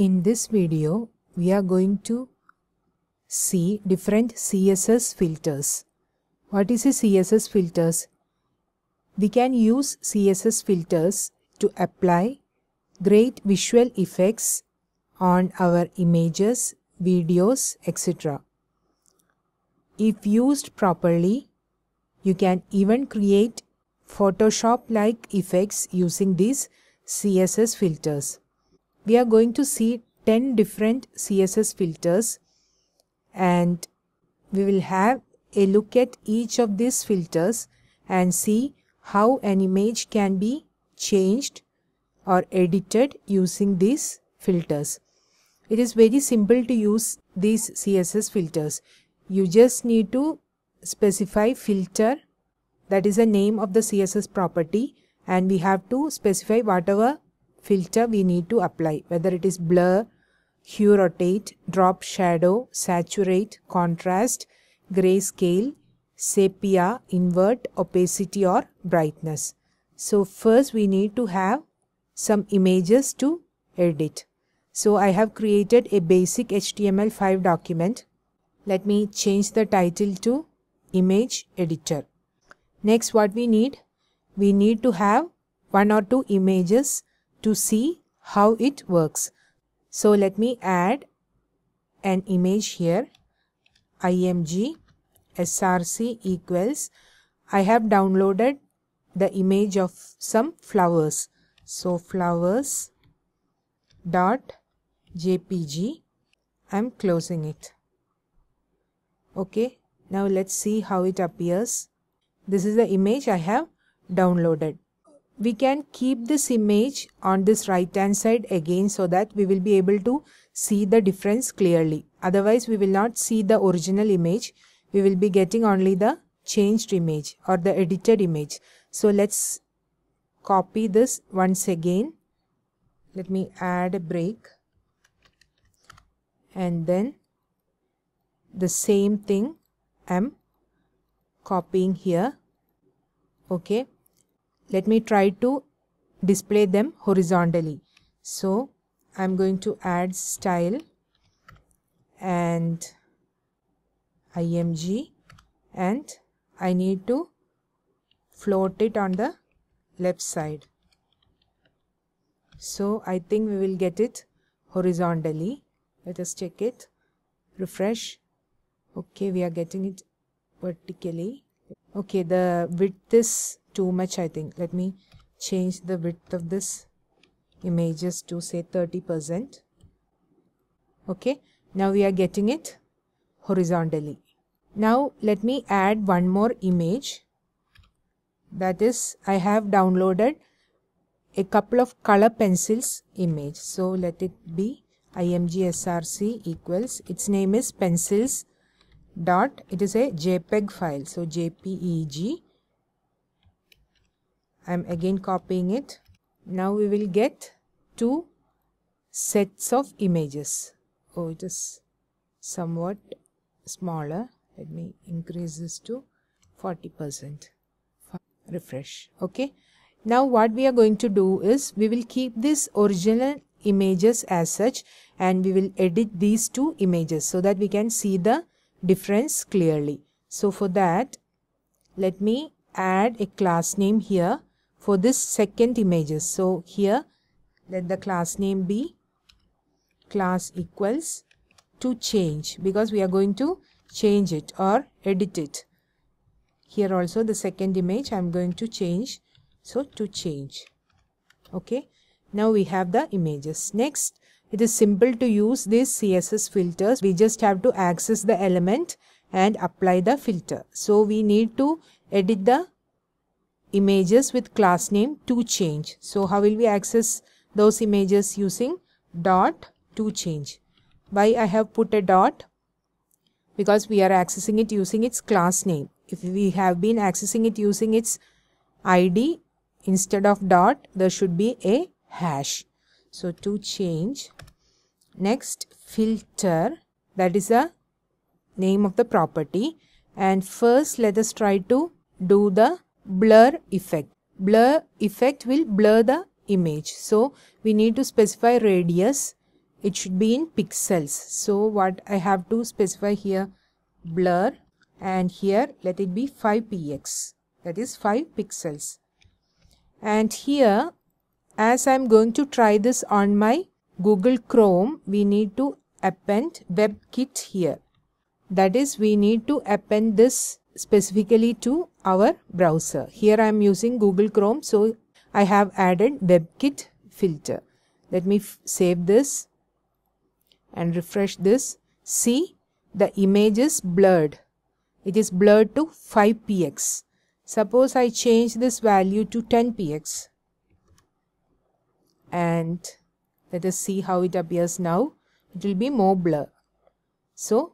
In this video, we are going to see different CSS filters. What is a CSS filters? We can use CSS filters to apply great visual effects on our images, videos, etc. If used properly, you can even create Photoshop-like effects using these CSS filters. We are going to see 10 different CSS filters and we will have a look at each of these filters and see how an image can be changed or edited using these filters. It is very simple to use these CSS filters. You just need to specify filter that is the name of the CSS property and we have to specify whatever filter we need to apply whether it is blur, hue rotate, drop shadow, saturate, contrast, grayscale, sepia, invert, opacity or brightness. So first we need to have some images to edit. So I have created a basic HTML5 document. Let me change the title to image editor. Next what we need? We need to have one or two images to see how it works. So let me add an image here img src equals I have downloaded the image of some flowers. So flowers dot jpg I'm closing it. Okay now let's see how it appears. This is the image I have downloaded we can keep this image on this right hand side again so that we will be able to see the difference clearly. Otherwise we will not see the original image. We will be getting only the changed image or the edited image. So let's copy this once again. Let me add a break and then the same thing I'm copying here. Okay let me try to display them horizontally. So I'm going to add style and img and I need to float it on the left side. So I think we will get it horizontally. Let us check it. Refresh. Okay, we are getting it vertically. Okay, the width is too much I think. Let me change the width of this images to say 30% okay? Now we are getting it horizontally. Now let me add one more image. That is I have downloaded a couple of color pencils image. So let it be imgsrc equals its name is pencils dot it is a jpeg file. So jpeg I'm again copying it. Now we will get two sets of images. Oh, it is somewhat smaller. Let me increase this to 40%. Refresh. Okay. Now what we are going to do is we will keep this original images as such and we will edit these two images so that we can see the difference clearly. So for that, let me add a class name here for this second images. So here let the class name be class equals to change because we are going to change it or edit it. Here also the second image I am going to change. So to change. Okay. Now we have the images. Next it is simple to use these CSS filters. We just have to access the element and apply the filter. So we need to edit the images with class name to change. So how will we access those images using dot to change? Why I have put a dot? Because we are accessing it using its class name. If we have been accessing it using its ID instead of dot there should be a hash. So to change next filter that is the name of the property and first let us try to do the blur effect. Blur effect will blur the image. So we need to specify radius. It should be in pixels. So what I have to specify here blur. And here let it be 5 px that is 5 pixels. And here as I'm going to try this on my Google Chrome we need to append WebKit here. That is we need to append this specifically to our browser. Here I am using Google Chrome so I have added WebKit filter. Let me save this and refresh this. See the image is blurred. It is blurred to 5px suppose I change this value to 10px and let us see how it appears now. It will be more blur. So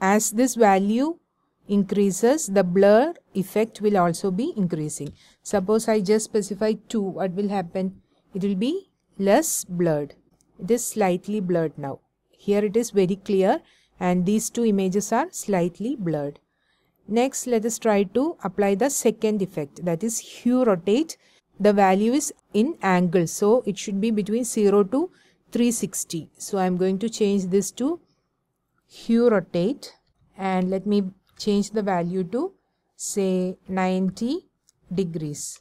as this value increases the blur effect will also be increasing. Suppose I just specify 2 what will happen? It will be less blurred. It is slightly blurred now. Here it is very clear and these two images are slightly blurred. Next let us try to apply the second effect that is hue rotate. The value is in angle so it should be between 0 to 360 so I am going to change this to hue rotate and let me change the value to say 90 degrees.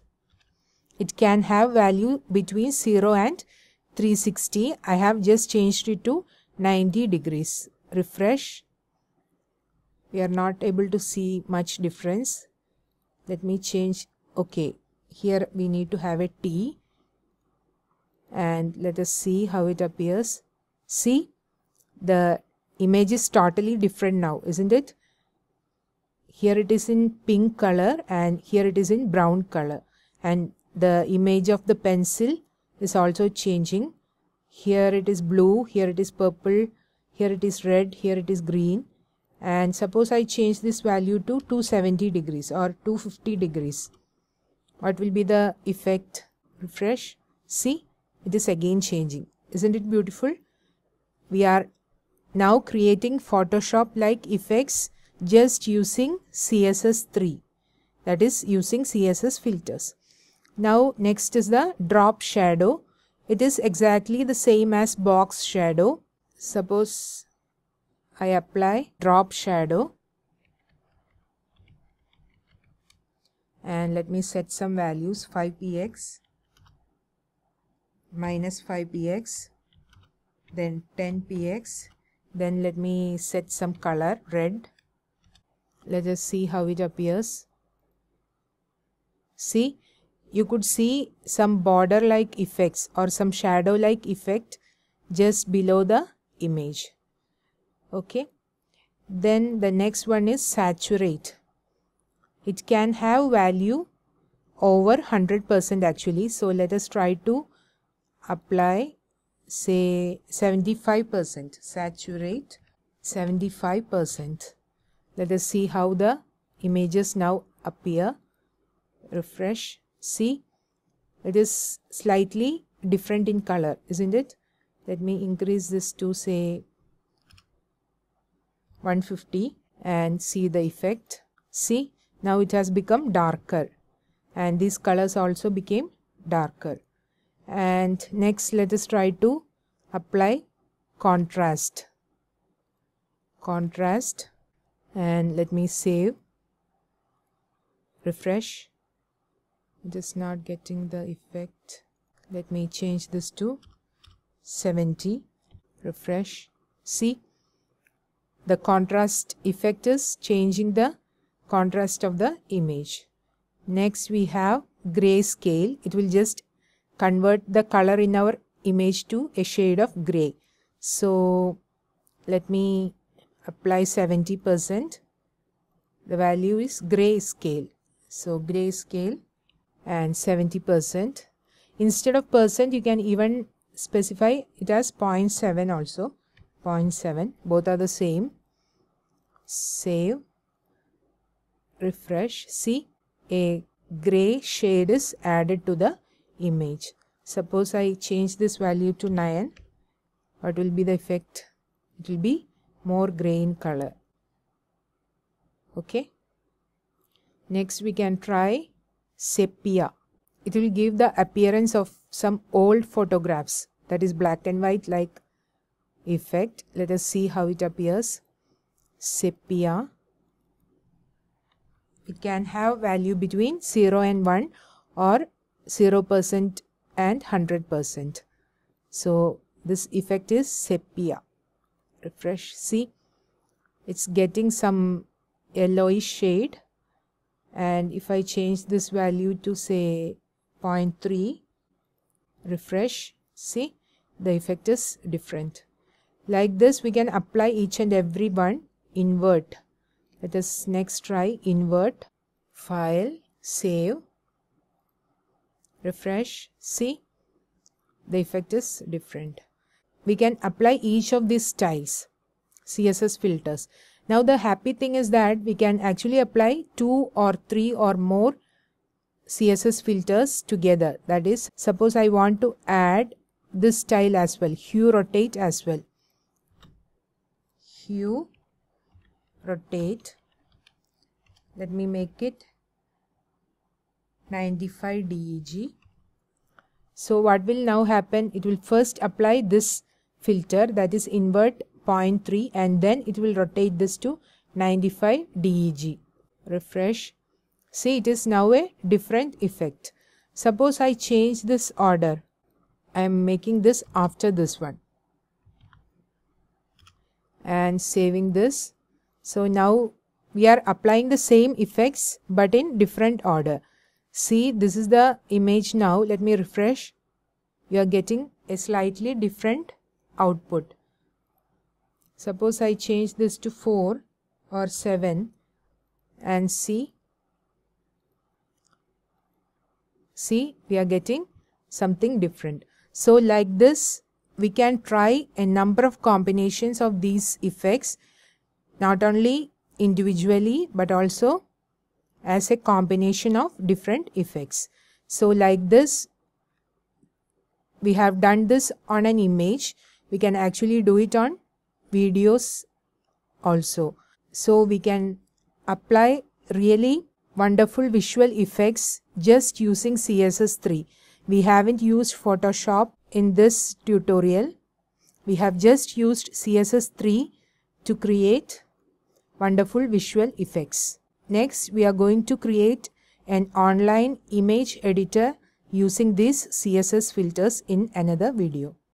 It can have value between 0 and 360 I have just changed it to 90 degrees. Refresh. We are not able to see much difference. Let me change. Okay here we need to have a T. And let us see how it appears. See the image is totally different now isn't it here it is in pink color and here it is in brown color. And the image of the pencil is also changing. Here it is blue here it is purple here it is red here it is green. And suppose I change this value to 270 degrees or 250 degrees. What will be the effect? Refresh. See it is again changing. Isn't it beautiful? We are now creating Photoshop like effects just using CSS3 that is using CSS filters. Now next is the drop shadow. It is exactly the same as box shadow. Suppose I apply drop shadow and let me set some values 5px minus 5px then 10px then let me set some color red let us see how it appears. See you could see some border like effects or some shadow like effect just below the image. Okay. Then the next one is saturate. It can have value over 100% actually. So let us try to apply say 75% saturate 75% let us see how the images now appear. Refresh. See? It is slightly different in color isn't it? Let me increase this to say 150 and see the effect. See? Now it has become darker. And these colors also became darker. And next let us try to apply contrast. Contrast and let me save. Refresh. Is not getting the effect. Let me change this to 70 refresh. See? The contrast effect is changing the contrast of the image. Next we have grayscale. It will just convert the color in our image to a shade of gray. So let me apply 70% the value is grayscale. So grayscale and 70% instead of percent you can even specify it as 0.7 also. 0.7 both are the same. Save refresh. See a gray shade is added to the image. Suppose I change this value to 9, what will be the effect? It will be more grain color. Okay. Next we can try sepia. It will give the appearance of some old photographs that is black and white like effect. Let us see how it appears. Sepia. It can have value between 0 and 1 or 0% and 100%. So this effect is sepia. Refresh. See, it's getting some yellowish shade. And if I change this value to say 0.3 refresh. See the effect is different. Like this we can apply each and every one invert. Let us next try invert file save refresh. See the effect is different we can apply each of these styles css filters now the happy thing is that we can actually apply two or three or more CSS filters together. That is, suppose I want to add this style as well, hue rotate as well. Hue rotate. Let me make it 95 DEG. So what will now happen? It will first apply this filter that is invert 0.3 and then it will rotate this to 95 DEG. Refresh. See it is now a different effect. Suppose I change this order. I am making this after this one. And saving this. So now we are applying the same effects but in different order. See this is the image now. Let me refresh. You are getting a slightly different output. Suppose I change this to 4 or 7 and see. See, we are getting something different. So like this, we can try a number of combinations of these effects, not only individually, but also as a combination of different effects. So like this, we have done this on an image. We can actually do it on videos also. So we can apply really wonderful visual effects just using CSS3. We haven't used Photoshop in this tutorial. We have just used CSS3 to create wonderful visual effects. Next, we are going to create an online image editor using these CSS filters in another video.